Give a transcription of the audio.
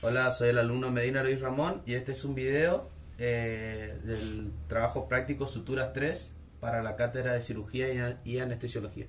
Hola, soy el alumno Medina Luis Ramón y este es un video eh, del trabajo práctico Suturas 3 para la cátedra de cirugía y anestesiología.